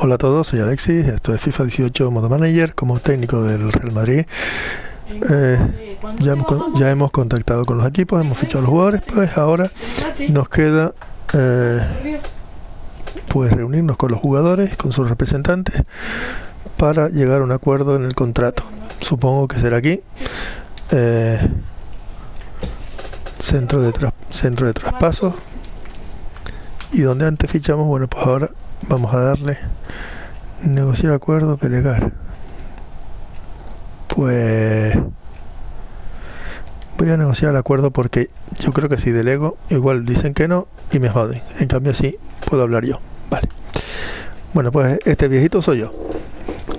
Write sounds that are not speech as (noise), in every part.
Hola a todos, soy Alexis, esto es FIFA 18 Modo Manager como técnico del Real Madrid. Eh, ya, hemos contactado con los equipos, hemos fichado a los jugadores, pues ahora nos queda eh, pues reunirnos con los jugadores, con sus representantes, para llegar a un acuerdo en el contrato. Supongo que será aquí. Eh, centro de centro de traspasos y donde antes fichamos bueno pues ahora vamos a darle. Negociar acuerdos delegar. Pues voy a negociar el acuerdo porque yo creo que si delego igual dicen que no y me joden. En cambio así puedo hablar yo. Vale. Bueno pues este viejito soy yo.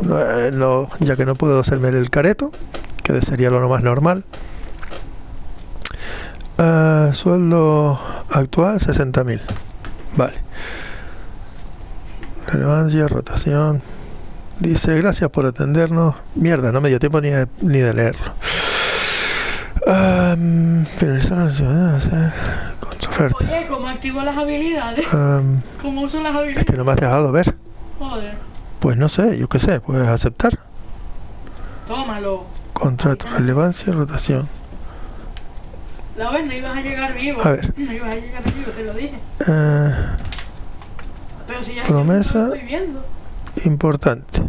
No, eh, ya que no puedo hacerme el careto que sería lo más normal. Uh, sueldo actual 60.000 vale relevancia rotación dice gracias por atendernos mierda no me dio tiempo ni de, ni de leerlo um, ciudad contraoferta Oye, ¿cómo activo las habilidades? Um, ¿Cómo uso las habilidades? es que no me has dejado ver joder pues no sé, yo qué sé, puedes aceptar tómalo contrato, relevancia, rotación la vez no ibas a llegar vivo. A ver. No ibas a llegar vivo, te lo dije. Eh, Pero si ya promesa importante.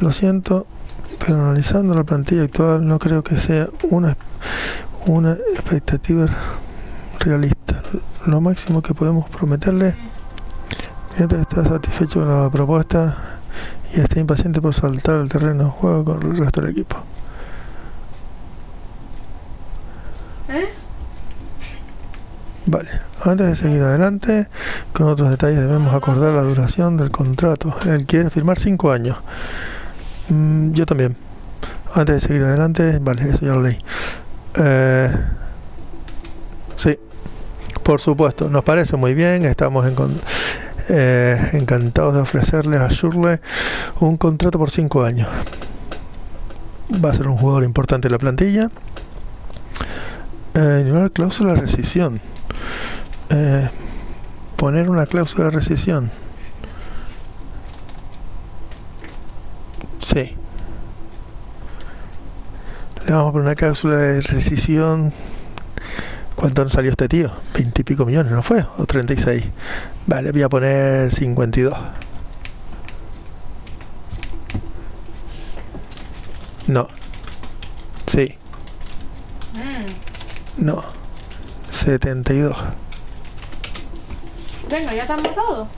Lo siento, pero analizando la plantilla actual no creo que sea una, una expectativa realista. Lo máximo que podemos prometerle mientras está satisfecho con la propuesta y está impaciente por saltar al terreno de juego con el resto del equipo. ¿Eh? Vale, antes de seguir adelante, con otros detalles debemos acordar la duración del contrato. Él quiere firmar 5 años. Mm, yo también. Antes de seguir adelante, vale, eso ya lo leí. Eh, sí, por supuesto, nos parece muy bien. Estamos eh, encantados de ofrecerle a Shurley un contrato por 5 años. Va a ser un jugador importante en la plantilla. Eh, cláusula de rescisión. Eh, poner una cláusula de rescisión. Sí. Le vamos a poner una cláusula de rescisión. ¿Cuánto salió este tío? Veintipico millones, ¿no fue? ¿O 36? Vale, voy a poner 52. No. Sí. No. 72. Venga, ya te han matado.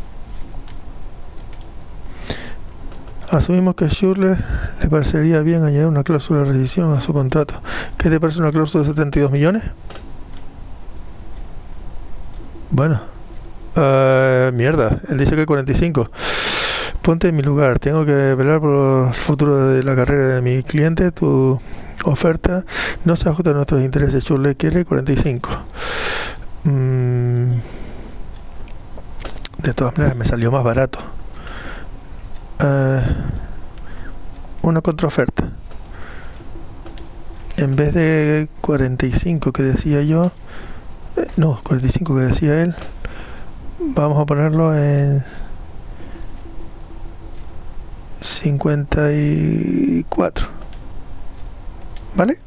Asumimos que a Schurler le parecería bien añadir una cláusula de rescisión a su contrato. ¿Qué te parece una cláusula de 72 millones? Bueno. Uh, mierda, él dice que 45. Ponte en mi lugar. Tengo que velar por el futuro de la carrera de mi cliente. Tu oferta no se ajusta a nuestros intereses. Churle quiere 45. Mm. De todas maneras, me salió más barato. Uh, una contraoferta. En vez de 45 que decía yo, eh, no, 45 que decía él, vamos a ponerlo en 54. ¿Vale?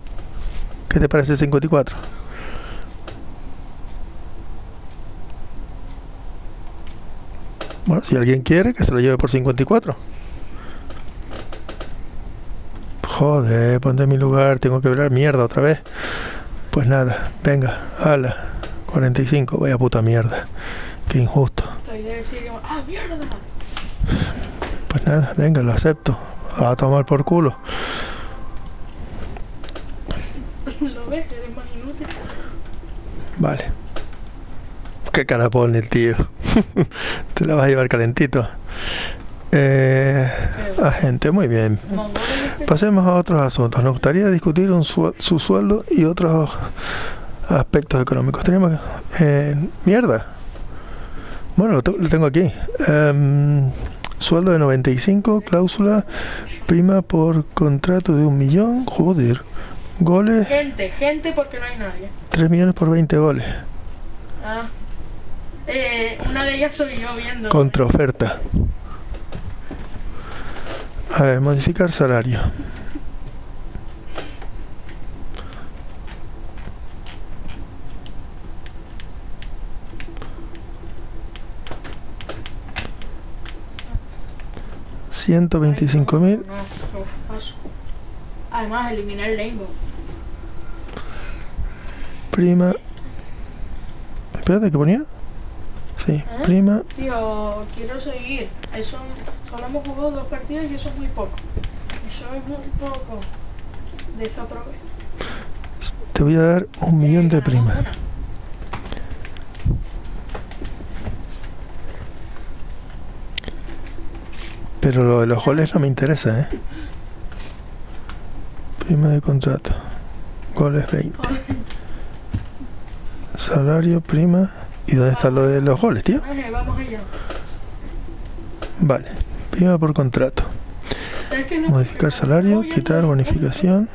¿Qué te parece 54? Bueno, si alguien quiere, que se lo lleve por 54. Joder, ponte en mi lugar, tengo que ver mierda otra vez. Pues nada, venga, hala. 45, vaya puta mierda. Qué injusto. ¡Ah, mierda! Pues nada, venga, lo acepto. A tomar por culo. (laughs) ¿Lo ves? Eres más inútil. Vale. Qué cara pone el tío. (laughs) Te la vas a llevar calentito. Eh, agente, muy bien. Pasemos a otros asuntos. Nos gustaría discutir un su, sueldo y otros aspectos económicos. Tenemos eh, mierda. Bueno, lo, lo tengo aquí. Eh, Sueldo de 95, cláusula, prima por contrato de un millón, joder. Goles. Gente, gente porque no hay nadie. 3 millones por 20 goles. Ah. Eh, una de ellas soy yo viendo. Contraoferta. A ver, modificar salario. Ciento veinticinco mil. Además, eliminar el Rainbow. Prima. Espérate, ¿qué ponía? Sí, ¿Eh? prima. Tío, quiero seguir. Eso, solo hemos jugado dos partidas y eso es muy poco. Eso es muy poco. Desaprobé. Te voy a dar un millón de prima. Pero lo de los goles no me interesa, ¿eh? Prima de contrato. Goles 20. Salario, prima. ¿Y dónde está lo de los goles, tío? Vale. Prima por contrato. Modificar salario, quitar bonificación.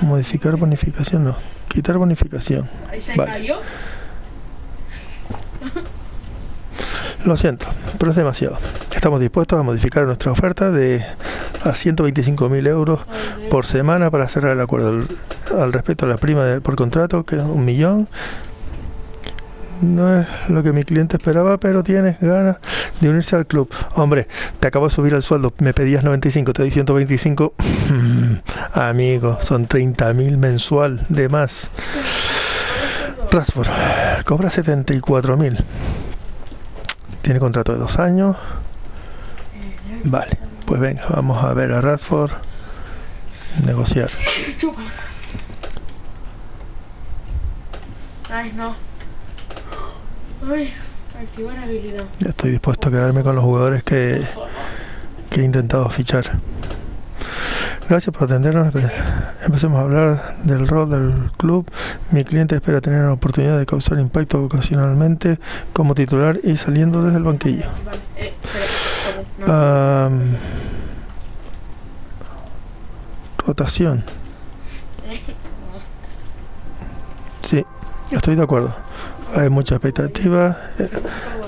Modificar bonificación, no. Quitar bonificación. Vale. (laughs) Lo siento, pero es demasiado. Estamos dispuestos a modificar nuestra oferta de a 125.000 euros por semana para cerrar el acuerdo al, respecto a la prima de, por contrato, que es un millón. No es lo que mi cliente esperaba, pero tienes ganas de unirse al club. Hombre, te acabo de subir el sueldo, me pedías 95, te doy 125. (laughs) Amigo, son 30.000 mensual de más. Rasford cobra 74.000. Tiene contrato de dos años. Vale. Pues venga, vamos a ver a Radford negociar. Ay, no. Ay. Estoy dispuesto a quedarme con los jugadores que, que he intentado fichar. Gracias por atendernos. Empecemos a hablar del rol del club. Mi cliente espera tener la oportunidad de causar impacto ocasionalmente como titular y saliendo desde el banquillo. Eh, rotación. (laughs) Sí, estoy de acuerdo. Hay mucha expectativa, eh,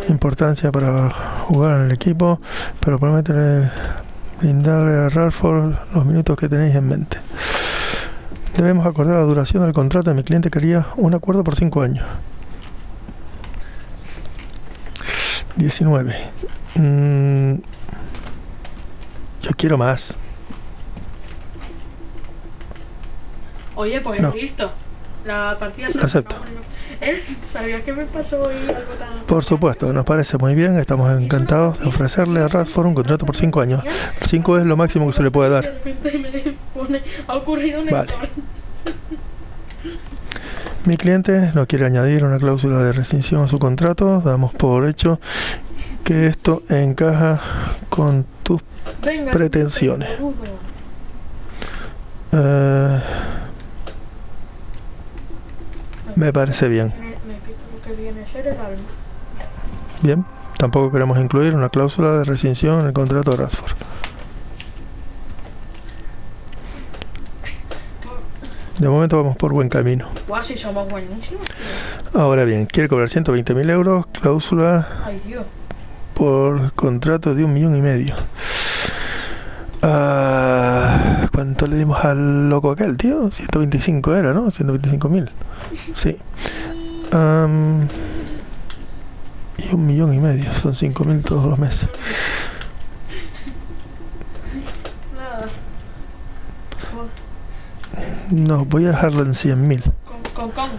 importancia para jugar en el equipo, pero promete brindarle a Ralford los minutos que tenéis en mente. Debemos acordar la duración del contrato mi cliente quería un acuerdo por 5 años. 19. Mm, yo quiero más. Oye, pues listo. La partida se Acepto. (laughs) ¿Eh? ¿Sabías que me pasó hoy algo tan... Por supuesto, nos parece muy bien. Estamos encantados de ofrecerle a Radford un contrato por 5 años. 5 es lo máximo que se le puede dar. Vale. (laughs) Mi cliente no quiere añadir una cláusula de rescisión a su contrato. Damos por hecho que esto encaja con tus pretensiones. Uh, me parece bien. Bien, tampoco queremos incluir una cláusula de rescisión en el contrato de Rasford. De momento vamos por buen camino. Ahora bien, quiere cobrar 120.000 euros, cláusula por contrato de un millón y medio. Ah, ¿Cuánto le dimos al loco aquel, tío? 125 era, ¿no? 125.000. Sí. y un millón y medio, son 5.000 todos los meses. No, voy a dejarlo en 100.000. Con, con,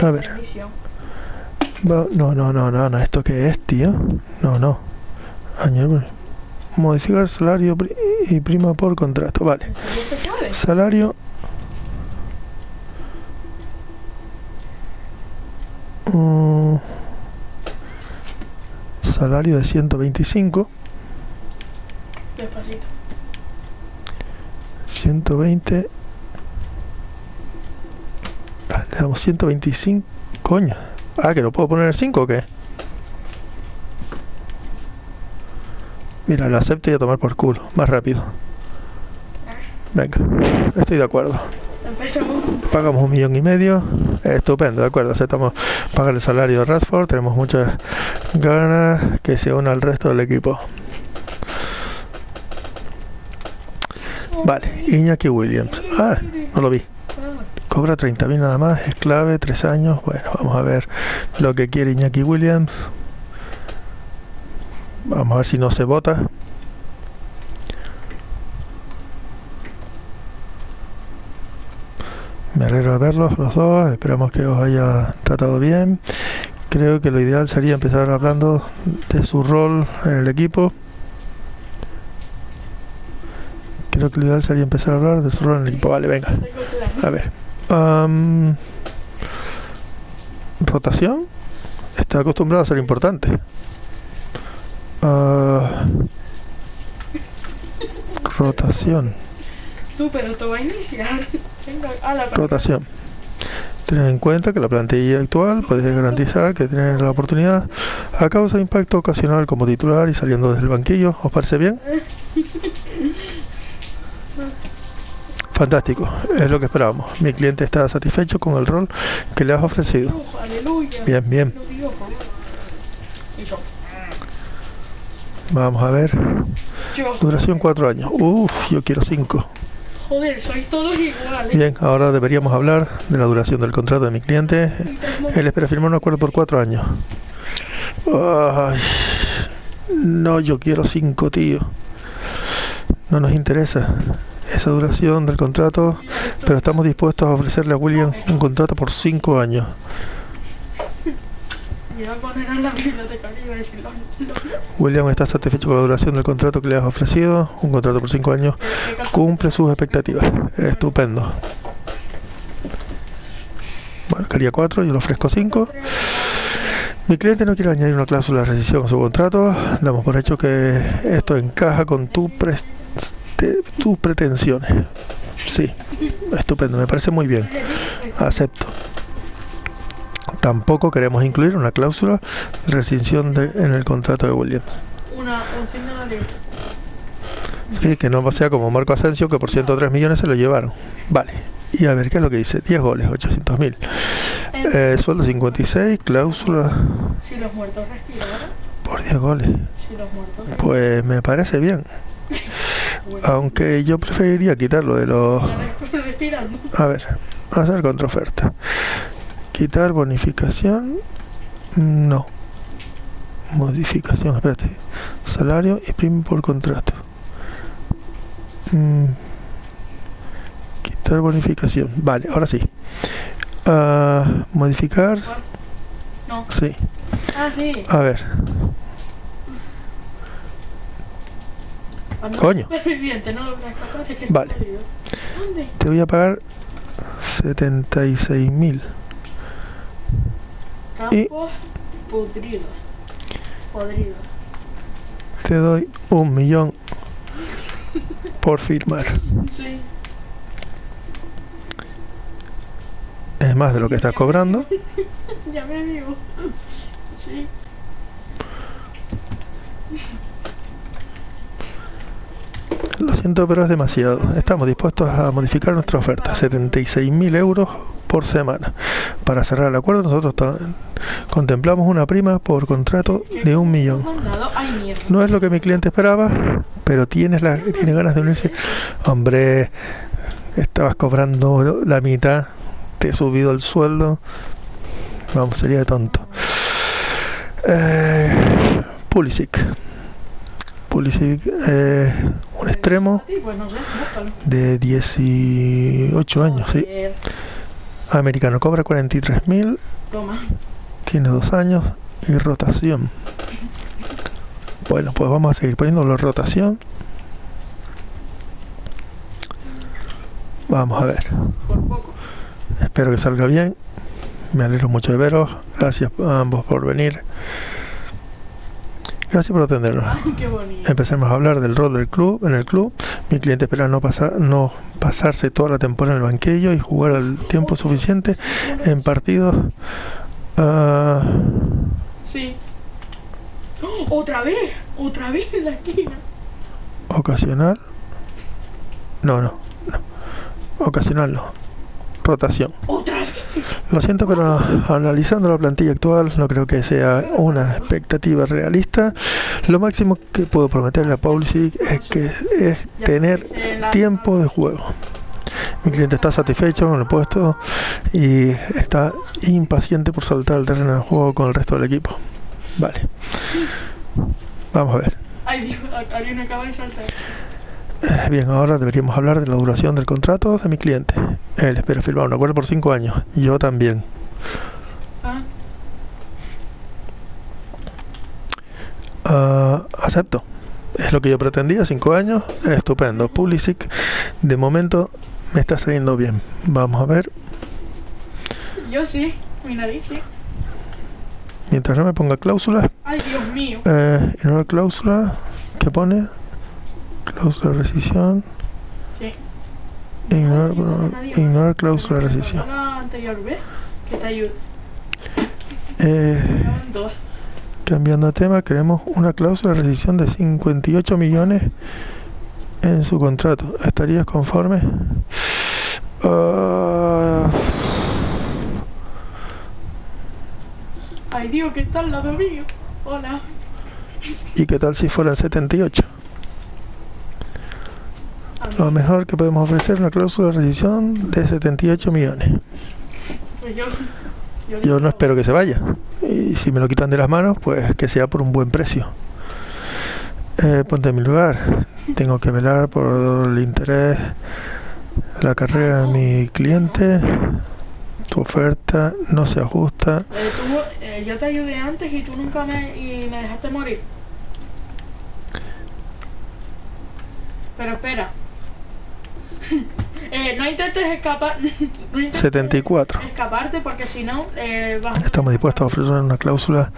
a ver. No, no, no, no, no. ¿Esto qué es, tío? No, no. Añadir. Modificar salario y prima por contrato. Vale. Salario. Mm, salario de 125. Despacito. 120. Le damos 125. Coño. Ah, que lo puedo poner el 5 o qué? Mira, lo acepto y a tomar por culo. Más rápido. Venga, estoy de acuerdo. Pagamos un millón y medio. Estupendo, de acuerdo. Aceptamos pagar el salario de Radford. Tenemos muchas ganas que se una al resto del equipo. Vale, Iñaki Williams. Ah, no lo vi. Cobra 30.000 nada más, es clave, 3 años. Bueno, vamos a ver lo que quiere Iñaki Williams. Vamos a ver si no se vota. Me alegro de verlos los dos, esperamos que os haya tratado bien. Creo que lo ideal sería empezar hablando de su rol en el equipo. Creo que lo ideal sería empezar a hablar de su rol en el equipo. Vale, venga. A ver. Rotación. Está acostumbrado a ser importante. Ah, rotación. Tú, pero te va a iniciar. Venga, a la Rotación. Tener en cuenta que la plantilla actual puede garantizar que tienen la oportunidad a causa de impacto ocasional como titular y saliendo desde el banquillo. ¿Os parece bien? (laughs) Fantástico, es lo que esperábamos. Mi cliente está satisfecho con el rol que le has ofrecido. Bien, bien. Vamos a ver. Duración cuatro años. Uf, yo quiero cinco. Joder, sois todos iguales. Bien, ahora deberíamos hablar de la duración del contrato de mi cliente. Él espera firmar un acuerdo por cuatro años. Ay, no, yo quiero cinco, tío. No nos interesa esa duración del contrato, pero estamos dispuestos a ofrecerle a William un contrato por cinco años. William está satisfecho con la duración del contrato que le has ofrecido. Un contrato por cinco años cumple sus expectativas. Estupendo. Bueno, quería cuatro, yo le ofrezco cinco. Mi cliente no quiere añadir una cláusula de rescisión a su contrato. Damos por hecho que esto encaja con tu pres- te- tus pretensiones. Sí, estupendo, me parece muy bien. Acepto. Tampoco queremos incluir una cláusula de rescisión de- en el contrato de Williams. Una de. Sí, que no sea como Marco Asensio, que por 103 millones se lo llevaron. Vale. Y a ver, ¿qué es lo que dice? 10 goles, 800 mil. Eh, sueldo 56, cláusula Si los muertos respiraran, por 10 goles. si los muertos Pues me parece bien. (laughs) Aunque yo preferiría quitarlo de los... A ver, (laughs) hacer contraoferta. Quitar bonificación. No. Modificación, espérate. Salario y primo por contrato. Mm. Quitar bonificación. Vale, ahora sí. Ah, modificar. No. Sí. Ah, sí. A ver. Cuando Coño. (laughs) No lo verás capaz de que Vale. ¿Dónde? Te voy a pagar 76 mil. Y- Campos pudridos. Podridos. Te doy un millón (laughs) por firmar. Sí. Es más de lo que estás cobrando. Ya me digo. (laughs) Sí. Lo siento, pero es demasiado. Estamos dispuestos a modificar nuestra oferta. 76.000 euros por semana. Para cerrar el acuerdo, nosotros contemplamos una prima por contrato de un millón. No es lo que mi cliente esperaba, pero tienes, la, tienes ganas de unirse. Hombre, estabas cobrando la mitad, te he subido el sueldo. Vamos, sería de tonto. Eh, Pulisic. Pulisic, eh, un extremo de 18 años, sí. Americano cobra 43.000, Toma. tiene dos años y rotación. Bueno, pues vamos a seguir poniéndolo rotación. Vamos a ver. Espero que salga bien. Me alegro mucho de veros. Gracias a ambos por venir. Gracias por atendernos. Ay, qué bonito. Empecemos a hablar del rol del club en el club. Mi cliente espera no, pasar, no pasarse toda la temporada en el banquillo y jugar el tiempo suficiente en partidos. ah, Sí. ¡Oh! ¡Otra vez! ¡Otra vez en la esquina! Ocasional. No, no. no. Ocasional no. Rotación. Lo siento, pero analizando la plantilla actual no creo que sea una expectativa realista. Lo máximo que puedo prometerle a Pulisic es que es tener tiempo de juego. Mi cliente está satisfecho con el puesto y está impaciente por saltar al terreno de juego con el resto del equipo. Vale. Vamos a ver. Ay, Dios, alguien acaba de saltar. (clears throat) Bien, ahora deberíamos hablar de la duración del contrato de mi cliente. Él espera firmar un acuerdo por 5 años. Yo también. Ah, acepto. Es lo que yo pretendía, 5 años. Estupendo. Pulisic, de momento me está saliendo bien. Vamos a ver. yo sí, mi nariz sí. Mientras no me ponga cláusulas. Ay, Dios mío. Eh, ignorar cláusula. ¿Qué pone? Cláusula de rescisión. Sí. Ignorar, Nadie- ignorar cláusula de rescisión. Eh, cambiando de tema, queremos una cláusula de rescisión de 58 millones en su contrato. ¿Estarías conforme? Ah, Ay, Dios, que está al lado mío. Hola. ¿Y qué tal si fueran 78? Lo mejor que podemos ofrecer es una cláusula de rescisión de 78 millones. Pues yo. No espero que se vaya. Y si me lo quitan de las manos, pues que sea por un buen precio. Eh, ponte en mi lugar. Tengo que velar por el interés la carrera de mi cliente. Tu oferta no se ajusta. Eh, tú, eh, yo te ayudé antes y tú nunca me, y me dejaste morir. Pero espera. (laughs) Eh, no intentes escapar. (laughs) no intentes 74. Escaparte porque si no eh, Estamos dispuestos a ofrecer una cláusula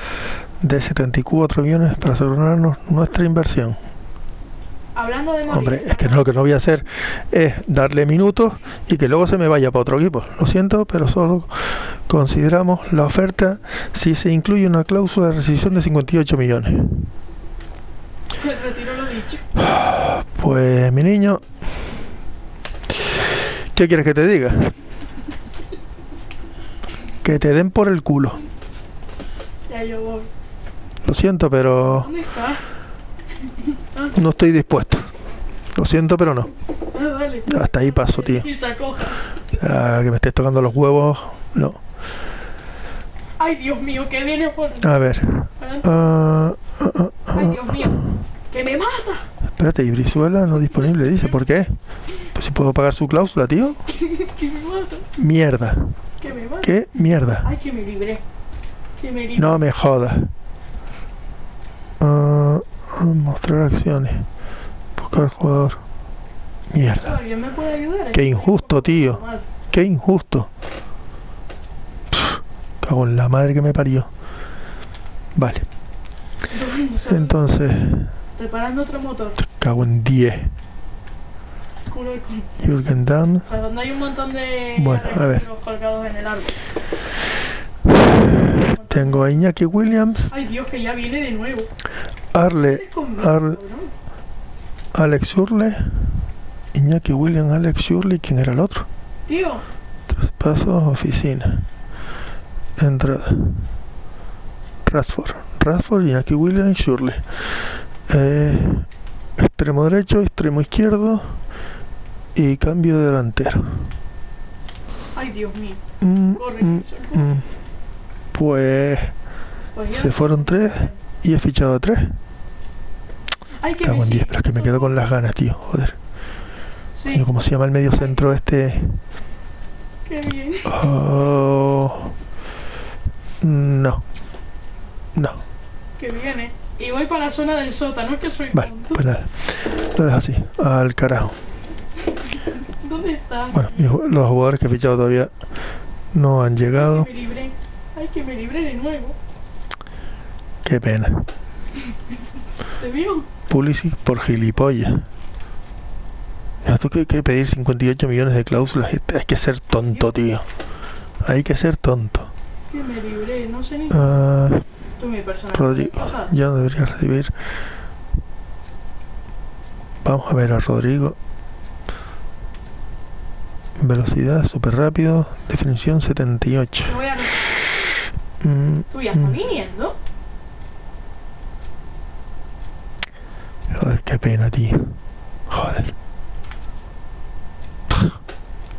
de 74 millones para asegurarnos nuestra inversión. Hablando de morir. Hombre, es que no, lo que no voy a hacer es darle minutos y que luego se me vaya para otro equipo. Lo siento, pero solo consideramos la oferta si se incluye una cláusula de rescisión de 58 millones. (laughs) Retiro lo dicho. Pues mi niño, ¿qué quieres que te diga? Que te den por el culo. Ya yo voy. Lo siento, pero ¿Dónde estás? no estoy dispuesto. Lo siento, pero no. Ah, vale. Hasta ahí paso, tío. Ah, que me estés tocando los huevos, no. Ay, Dios mío, que viene por. A ver. Ah, ah, ah, Ay, ah. Dios mío. Que me mata. Espérate, y Brizuela no disponible, dice. ¿Por qué? Pues si puedo pagar su cláusula, tío. (laughs) que me mata. Mierda. Que me mata. ¿Qué mierda? Ay, que me libré. Que me libré. No me jodas. Ah, ah, mostrar acciones. Buscar jugador. Mierda. ¿Alguien me puede ayudar? Qué injusto, tío. Qué injusto. Pff, Cago en la madre que me parió. Vale. Entonces, Preparando otro motor. cago en 10. Culo de con- Jürgen Damm. O sea, donde hay un montón de Bueno, a ver. arreglos colgados en el árbol. Tengo a Iñaki Williams, Ay, Dios, que ya viene de nuevo. Arle, Arle. Alex Urle, Iñaki Williams, Alex Urle, ¿quién era el otro? Tío, Traspasos, oficina. Entrada. Rasford. Rasford, Iñaki Williams, Shurley. Eh, extremo derecho, extremo izquierdo y cambio de delantero. ay, Dios mío. Mm, Corre, mm, corre. mm. Pues Pues se fueron tres y he fichado tres. Ay, que Cago en 10, sigue. pero es que me quedo con las ganas, tío. Joder. Sí, Coño, ¿Cómo se llama el medio centro este? qué bien. Oh, no. No. Que viene. Y voy para la zona del sótano, es que soy Vale, tonto. pues nada. Lo dejo así. Al carajo. (laughs) ¿Dónde estás? Bueno, los jugadores que he fichado todavía no han llegado. Que me libré. Ay, que me libré de nuevo. Qué pena. (laughs) ¿Te vio? Pulisic por gilipollas. Tú que, que pedir 58 millones de cláusulas. Hay que ser tonto, tío. Hay que ser tonto. Que me libré. No sé ni. Ah, Mi. Rodrigo. Ya no debería recibir. Vamos a ver a Rodrigo. Velocidad súper rápido. Definición 78. Te voy a... Mm, Tú ya estás mm. viniendo. Joder, qué pena, tío. Joder.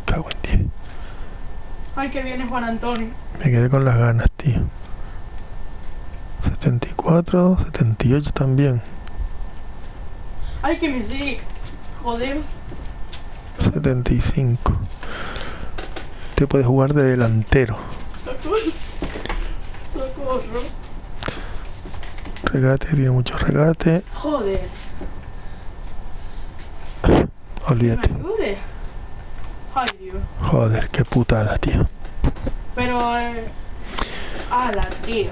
Cago en 10. Ay, que viene Juan Antonio. Me quedé con las ganas, tío. 74, 78 también. Ay, que me sigue. Joder. 75. Te puedes jugar de delantero. Socorro. Socorro. Regate, tiene mucho regate. Joder. Me Olvídate. ayude. Ay, Dios. Joder, qué putada, tío. Pero, eh... Ala, tío.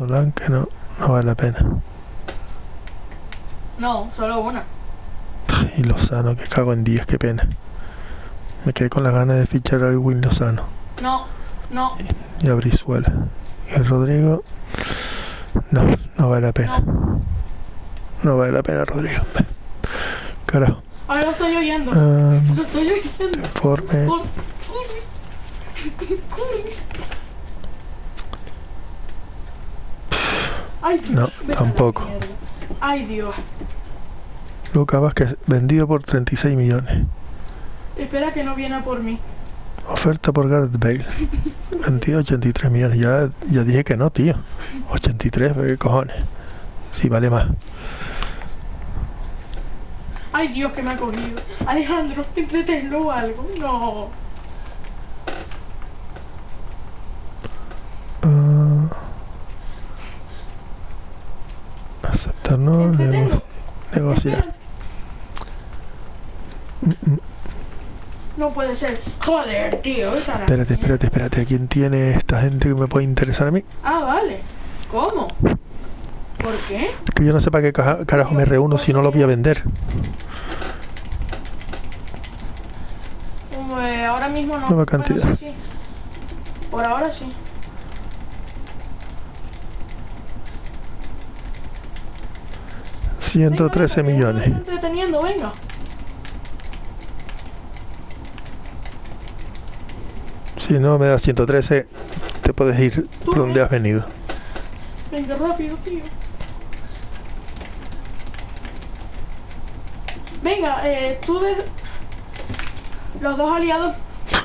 Solán que no, no vale la pena. No, solo una. Y Lozano, que cago en 10, qué pena. Me quedé con las ganas de fichar al Win Lozano No, no, y a Brizuela. Y el Rodrigo, no, no vale la pena. no. No vale la pena, Rodrigo. Carajo. Ahora lo estoy oyendo. Ah, Lo estoy oyendo. informe. Cor- Corre. Corre. Ay, Dios. No, tampoco. Ay, Dios. Lucas Vázquez, vendido por 36 millones. Espera que no viene a por mí. Oferta por Gareth Bale. (laughs) Vendido 83 millones. Ya, ya dije que no, tío. 83, ¿qué cojones? Sí, vale más. Ay, Dios, que me ha cogido. Alejandro, entretenlo o algo. No. Aceptar no, nego- negociar. Mm, mm. No puede ser. Joder, tío. a Espérate, espérate, espérate. ¿Quién tiene esta gente que me puede interesar a mí? Ah, vale. ¿Cómo? ¿Por qué? Que yo no sé para qué carajo me reúno si no lo voy a vender. Pues ahora mismo no. Nueva cantidad. Bueno, sí, sí. Por ahora sí. 113 venga, millones. venga, entreteniendo, venga. Si no me das 113, te puedes ir por donde has venido. Venga, rápido, tío. Venga, eh, tú ves los dos aliados. (laughs)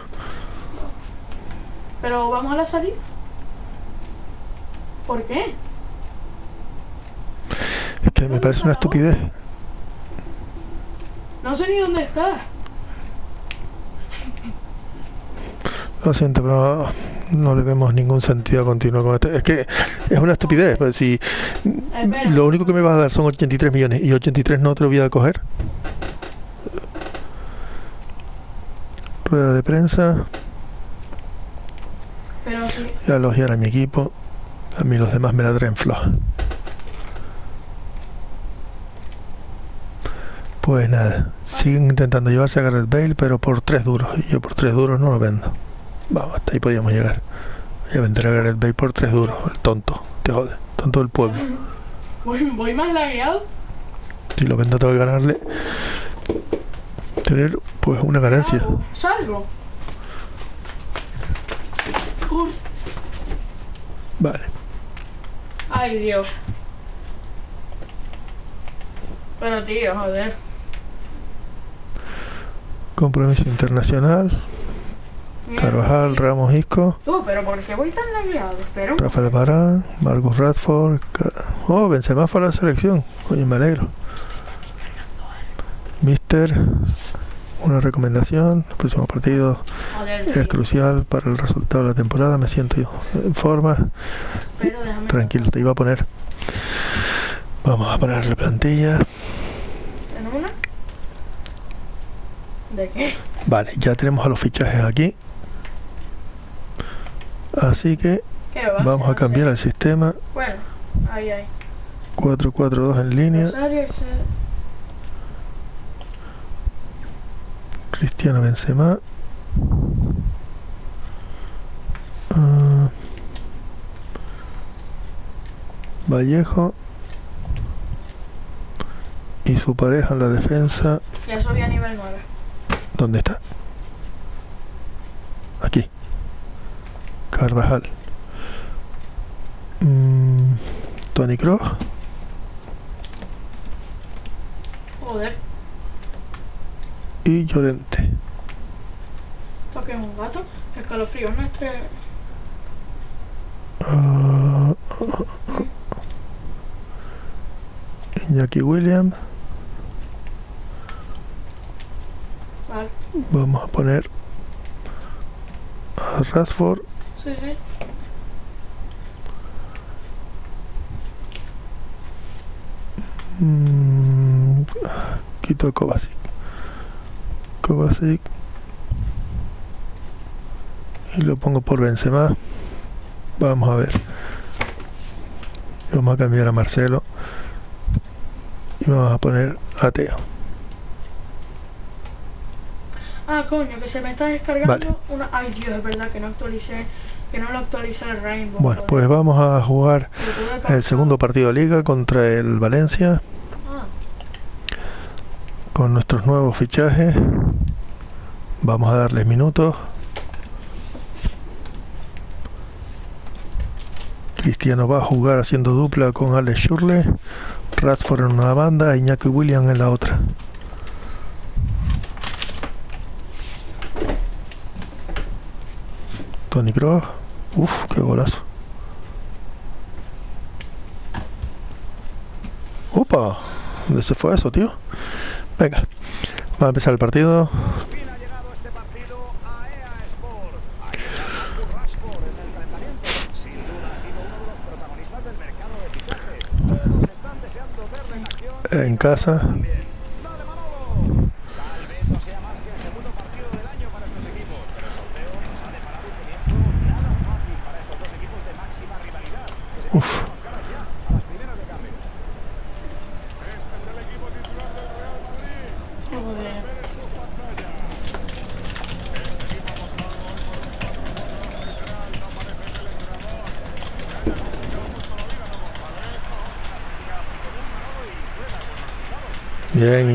Pero vamos a la salida. ¿Por qué? Es que me parece una estupidez. No sé ni dónde está. Lo siento, pero no le vemos ningún sentido a continuar con esto. Es que es una estupidez. Pues si Espera. lo único que me vas a dar son 83 millones y 83 no te lo voy a coger. Rueda de prensa. Pero sí. Voy a elogiar a mi equipo. A mí los demás me la traen floja. Pues nada, siguen intentando llevarse a Gareth Bale, pero por tres duros. Y yo por tres duros no lo vendo. Vamos, hasta ahí podíamos llegar. Voy a vender a Gareth Bale por tres duros. El tonto, te jode. Tonto del pueblo. Voy, voy más lagueado. Si lo vendo tengo que ganarle. Tener pues una ganancia. Salgo, Vale. Ay, Dios. Pero tío, joder. Compromiso internacional. Carvajal, Ramos Isco. Tú, pero ¿por qué voy tan lagueado? Un Rafael Barán, Marcus Radford. Oh, Benzema fue a la selección. Oye, me alegro. Mister, una recomendación. El próximo partido Joder, es crucial para el resultado de la temporada. Me siento en forma. Pero déjame. Tranquilo, te iba a poner. Vamos a ponerle plantilla. ¿En una? ¿De qué? Vale, ya tenemos a los fichajes aquí. Así que ¿Qué va? vamos a cambiar el sistema. Bueno, ahí, ahí. 4-4-2 en línea. Cristiano Benzema. Ah. Vallejo y su pareja en la defensa. Ya subí a nivel 9. ¿Dónde está? Aquí. Carvajal. Mm, Tony Cross. Joder, y Llorente. ¿esto qué es un gato? Escalofrío, no es que... Ah, Iñaki Williams. Vale, Vamos a poner a Rashford. sí, sí. Mm, quito Kovacic. Kovacic. Y lo pongo por Benzema. Vamos a ver. Vamos a cambiar a Marcelo. Y vamos a poner a Teo. Ah, coño, que se me está descargando Vale. una... Ay, Dios, es verdad que no actualicé... Que no lo actualicé el Rainbow. Bueno, joder. pues vamos a jugar el segundo partido de liga contra el Valencia. Ah, con nuestros nuevos fichajes. Vamos a darles minutos. Cristiano va a jugar haciendo dupla con Alex Schurle. Rashford en una banda, Iñaki William en la otra. Tony Kroos. Uf, qué golazo. Opa, ¿dónde se fue eso, tío? Venga, va a empezar el partido. Por fin ha llegado este partido a EA Sport. Ahí está Marcus Rashford en el calentamiento. Sin duda ha sido uno de los protagonistas del mercado de fichajes. Todos están deseando verle en acción. En casa. También. ¡Dale, Manolo! Tal vez no sea más que el segundo partido del año para estos equipos, pero el sorteo nos ha deparado un comienzo nada fácil para estos dos equipos de máxima rivalidad. Que se Uf. tienen las caras ya a las primeras de cambio. Este es el equipo titular del Real Madrid. joder. en su pantalla. Este equipo ha apostado hoy por un 4-4-2 literal, no parece teletranador. Que haya complicado mucho la vida, ¿no, González? No, es una táctica muy común, Manolo, y suena con resultados. Bien, Iñaki William. Con delanteros interiores muy rápidos. Tienen el equipo titular del Valencia en su pantalla. Paco, quiero conocer tus impresiones de la táctica del entrenador 4-4. La táctica es la de toda la vida, muy efectiva y equilibrada, Manolo. La creación del juego recaerá sobre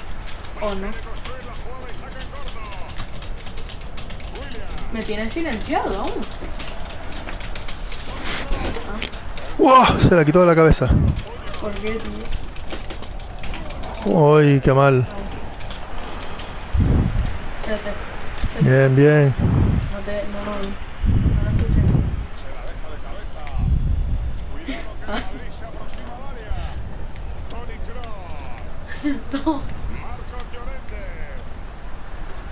O no. Me tiene silenciado aún. ¡Wow! Se la quitó de la cabeza. ¿Por qué, tío? ¡Uy, qué mal! Bien, bien. No te... No lo escuché. Se la deja de cabeza. Cuidado que el Madrid se aproxima al área. Tony Kroos. No. Marcos Llorente.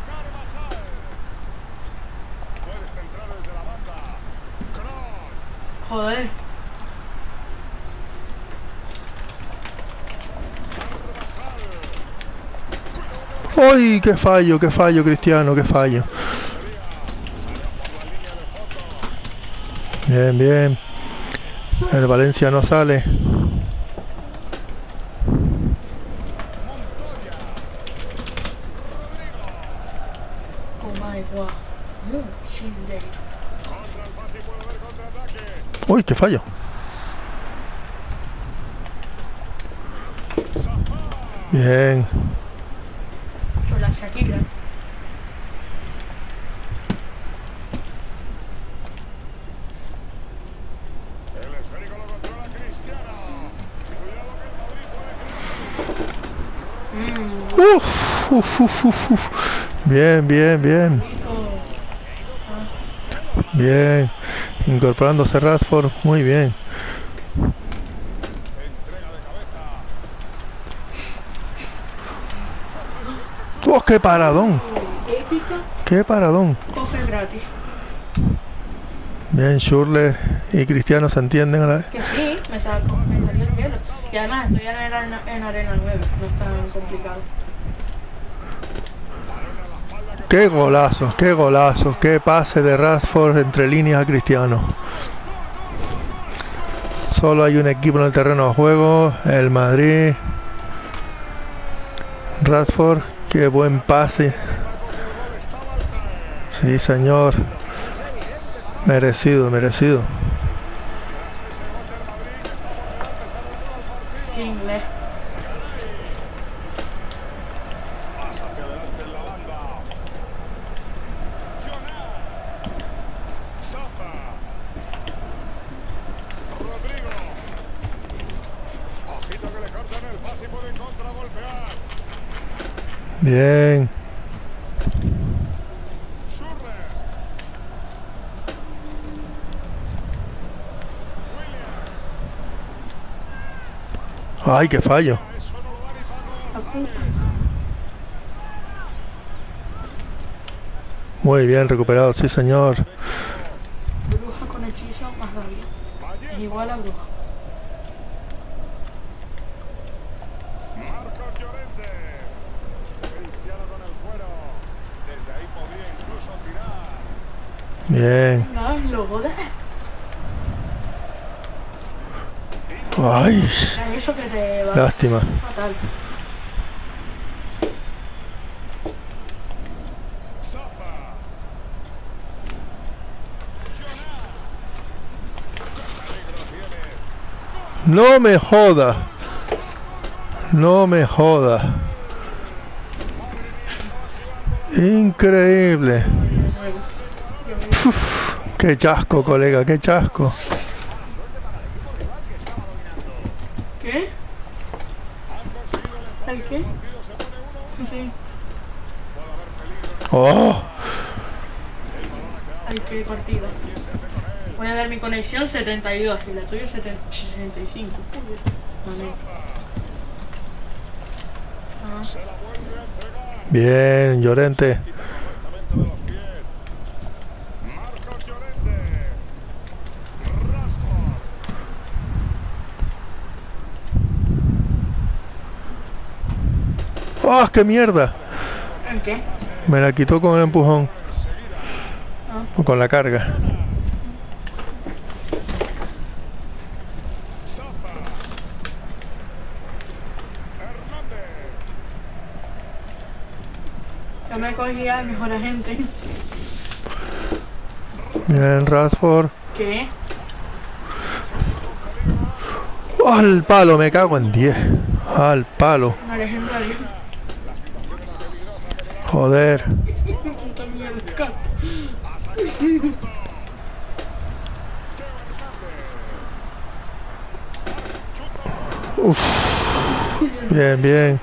Carvajal. Puedes centrar desde la banda. Kroos. Joder. ¡Uy! ¡Qué fallo, qué fallo, Cristiano! ¡Qué fallo! Bien, bien. El Valencia no sale. ¡Uy, qué fallo! Bien. Crear. Uf, uf, uf, uf, uf. Bien, bien, bien. Bien. Incorporándose Rashford. Muy bien. Entrega de cabeza. ¡Oh, qué paradón! ¡Qué paradón! Coge gratis. Bien, Shurle y Cristiano se entienden a la vez. Que sí, me, sacó, me salió el cielo. Y además estoy en, arena- en arena 9, no es tan complicado. Qué golazo, qué golazo, qué pase de Rashford entre líneas a Cristiano. Solo hay un equipo en el terreno de juego, el Madrid. Rashford, qué buen pase. Sí, señor. Merecido, merecido. Más hacia adelante en la banda. Jonah. Zaza. Rodrigo. Ojito que le cortan el pase y pueden contragolpear. Bien. Ay, qué fallo. Muy bien recuperado, sí, señor. Bruja con hechizo más rabia. Es Vallejo. igual a bruja. Marcos Llorente. Cristiano con el cuero. Desde ahí podría incluso tirar. Bien. No, lo joder. Lástima. fatal. No me joda. No me joda. Increíble. Uf, qué chasco, colega, qué chasco. ¿Qué? ¿El qué? Sí. Oh, Ay, qué partido. Voy a ver mi conexión 72 y la tuya 70 65. Joder. Mami. Ah, bien, Llorente. Correctamente de los pies. Marcos Llorente. Rashford. ¡Oh, qué mierda! ¿El qué? Me la quitó con el empujón. O con la carga. Yo me cogía al mejor agente. Bien, Rashford. ¿Qué? ¡Oh, al palo! Me cago en 10. Al palo. Joder. Uf. Bien, bien.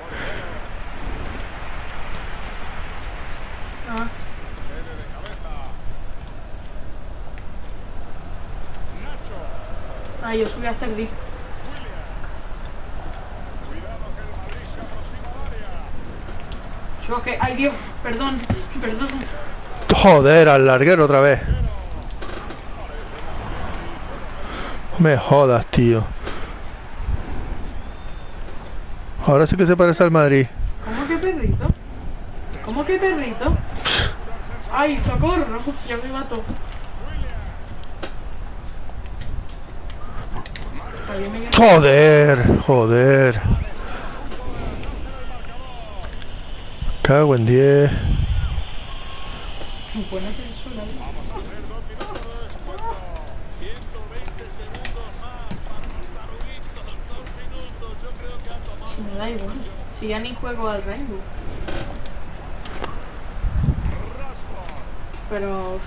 Ah, yo subí hasta el D. Cuidado que el Madrid se aproxima al área. Yo que, ay Dios, perdón, perdón. Joder, al larguero otra vez. Me jodas, tío. Ahora sí que se parece al Madrid. ¿Cómo que perrito? ¿Cómo que perrito? Ay, socorro, ya me mató. Joder, joder. Cago en 10. Buena persona. Vamos a hacer dos minutos de descuento. 120 segundos más para los taruguitos. Dos minutos. Yo creo que ha tomado. Si me da igual. Si ya ni juego al Rainbow. Pero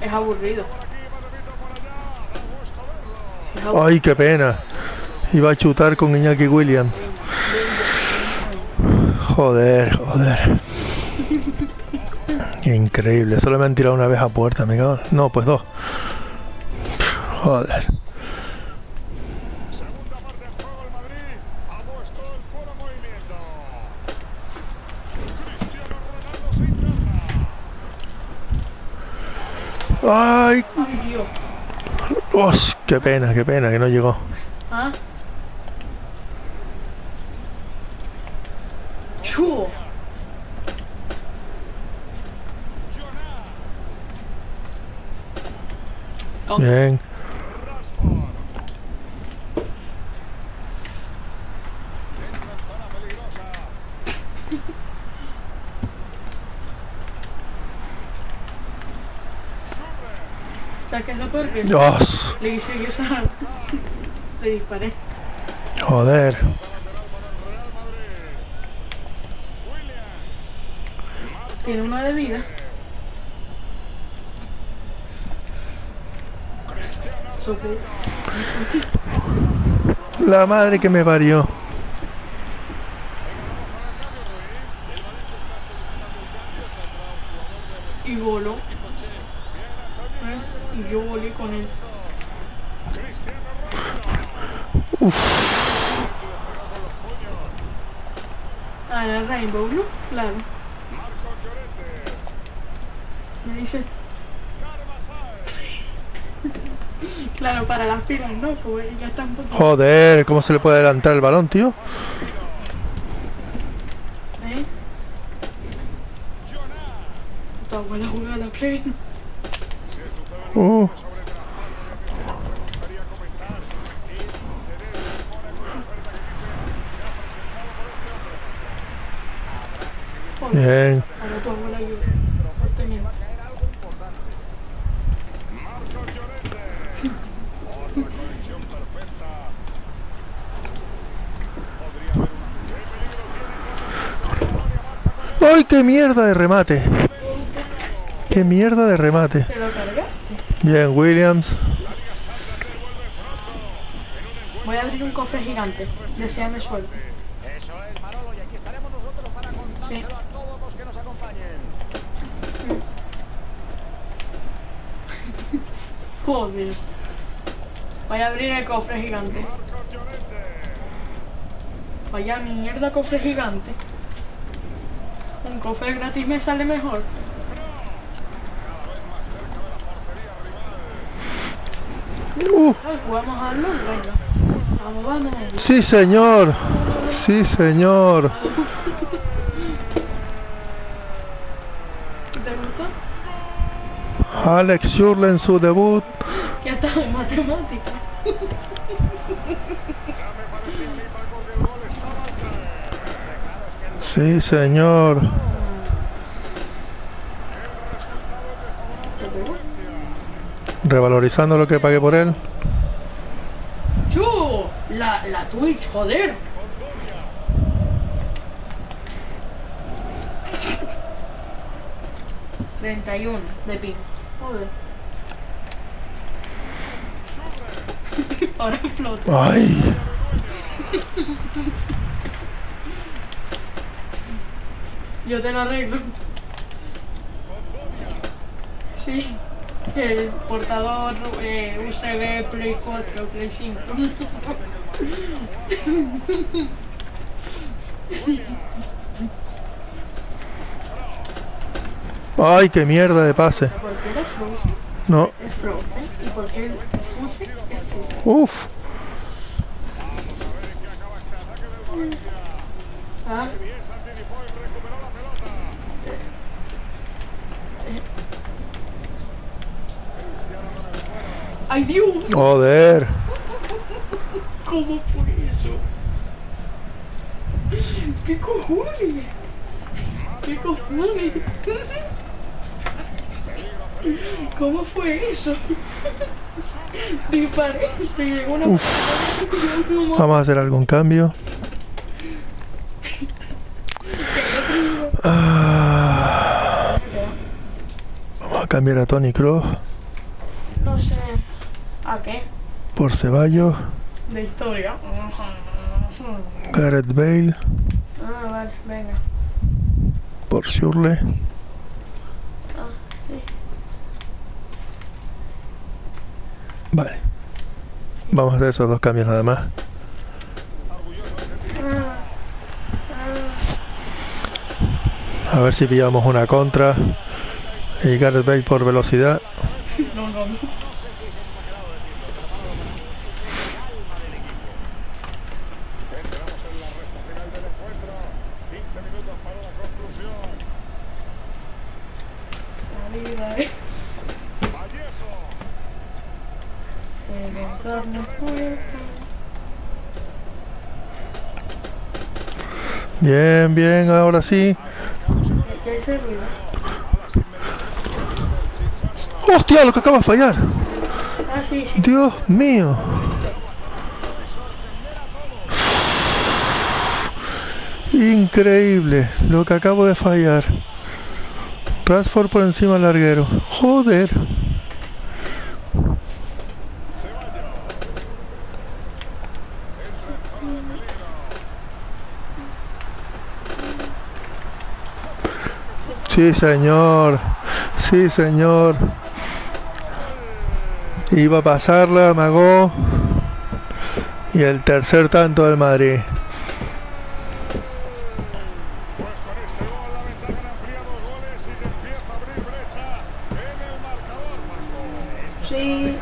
es aburrido. Es aburrido. Ay, qué pena. Iba a chutar con Iñaki Williams. Joder, joder. Increíble. Solo me han tirado una vez a puerta, me cago. No, pues dos. Joder. Ay, Ay, Dios. ¡Os! ¡Qué pena, qué pena que no llegó! ¿Ah? ¡Chu! Oh, Bien. Rashford. Entra en zona peligrosa. Schürrle. ¿Sabes qué es lo peor? Que ¡Os! le hice que esa... (laughs) Le disparé. Joder. Tiene una de vida. Cristiano Supe. La madre que me parió. Y voló. ¿Eh? Y yo volé con él. Ronaldo. Ah, era Rainbow, ¿no? Claro. Me dice, Carvajal. Claro, para las pilas, ¿no? Como ya está un poco... Joder, ¿cómo se le puede adelantar el balón, tío? ¿Eh? Jonah. Tu abuela juega a la play. Si sucede Uh, sobre traspaso de Cristiano, me gustaría comentar y tener demora con la oferta que dice que ha presentado por este hombre. Joder, bien. ahora tu abuela ayuda. Ponte miedo. Marco Llorente. Otra conexión perfecta. Podría haber una. ¿Qué peligro tiene cuando piensa la gloria? Marcha con él. ¡Ay, qué mierda de remate! ¡Qué mierda de remate! Bien, Williams. Voy a abrir un cofre gigante. Deseame suerte. Eso es, Manolo, y aquí estaremos nosotros para contárselo Sí. a todos los que nos acompañen. (laughs) Joder. Voy a abrir el cofre gigante. Vaya mierda, cofre gigante. Un cofre gratis me sale mejor. ¡Uh! Ay, jugamos al LOL, venga. Vamos, vamos. ¡Sí, señor! ¡Sí, señor! ¿Te gustó? Alex Schürrle en su debut. Ya está en (laughs) matemática. Ya me parecía a mí, Paco, que el gol estaba al caer. Sí, señor. El resultado es de favorable al Valencia. Revalorizando lo que pagué por él. ¡Chu! La, la Twitch, joder. Treinta y uno de pin. Joder. (laughs) Ahora explota. ¡Ay! Yo te lo arreglo. Sí. El portador eh, USB Play 4, Play 5. ¡Ay, qué mierda de pase! ¿Por qué era Frozen? No. Es Frozen. ¿Y por qué el Fuse es Fuse? ¡Uf! Vamos a ver en qué acaba este ataque del Valencia. Ah, Bien, Santini Foy recuperó la pelota. Cristiano con el cuero. ¡Ay Dios! ¡Joder! ¿Cómo fue eso? ¿Qué cojones? ¿Qué cojones? ¿Cómo fue eso? Disparé, te llegó una Vamos a hacer algún cambio. Ah. Vamos a cambiar a Tony Kroos no sé. Por Ceballos, De historia. Gareth Bale Ah, vale, venga. por Schürrle. Ah, sí. Vale. Vamos a hacer esos dos cambios nada más. Ah, ah. A ver si pillamos una contra. Y Gareth Bale por velocidad. No, no. Bien, bien, ahora sí. ¡Hostia, lo que acaba de fallar! ¡Dios mío! Increíble lo que acabo de fallar. Rashford por encima del larguero. Joder. Sí, señor. Sí, señor. Iba a pasarla, amagó. Y el tercer tanto del Madrid. Pues con este gol la ventaja han ampliado goles y se empieza a abrir brecha en el marcador, Marco. Sí,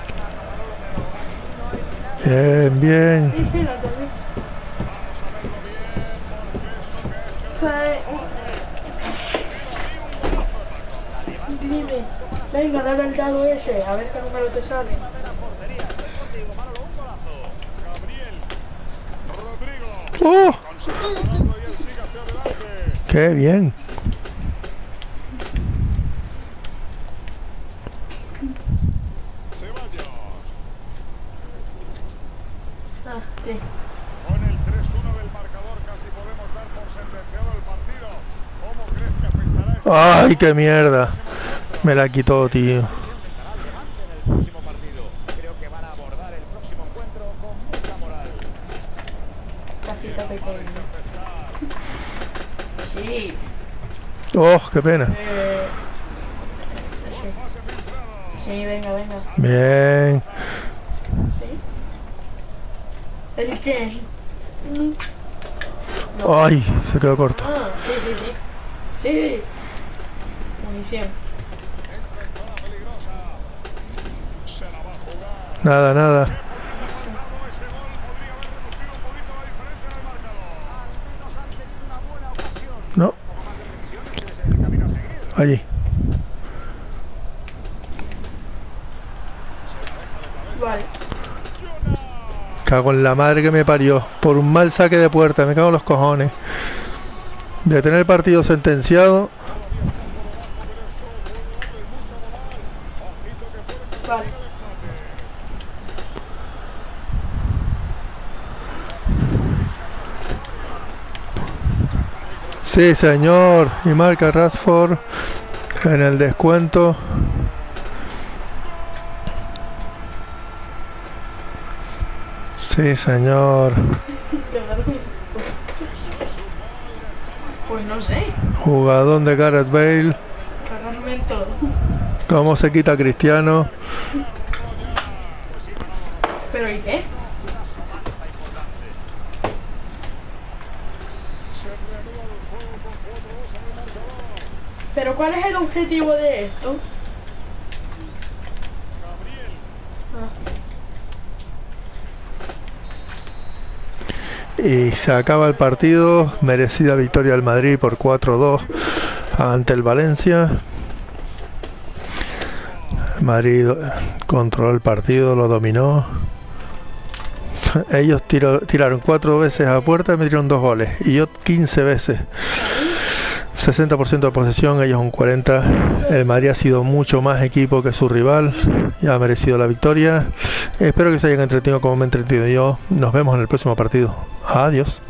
Bien, bien. sí, sí, la tomé. Dime, venga, dale al dado ese, a ver qué número te sale. ¡Oh! ¡Qué bien! Ceballos Ah, sí. con el 3-1 del marcador casi podemos dar por sentenciado el partido. ¿Cómo crees que afectará este ¡Ay, qué mierda! Me la quitó, tío. ¡Oh, qué pena! sí. venga, venga. Bien. Sí. ¿El qué? Mm. ¡Ay! Se quedó corto. Ah, sí, sí, sí. Sí. Munición. Entra en zona peligrosa. Se la va a Nada, nada. No, allí. Vale. Cago en la madre que me parió. Por un mal saque de puerta. Me cago en los cojones. De tener el partido sentenciado. Vale. Sí, señor. Y marca Rashford en el descuento. Sí, señor. Pues no sé. Jugadón de Gareth Bale. ¿Cómo se quita Cristiano? ¿Pero y qué? Se reanuda el juego con 4-2 en el marcador. ¿Pero cuál es objetivo de esto? Y se acaba el partido. Merecida victoria del Madrid por 4-2 ante el Valencia. Madrid controló el partido, lo dominó. Ellos tiraron cuatro veces a puerta y metieron dos goles. Y yo 15 veces. 60% de posesión, ellos un 40%. El Madrid ha sido mucho más equipo que su rival y ha merecido la victoria. Espero que se hayan entretenido como me he entretenido yo. Nos vemos en el próximo partido. Adiós.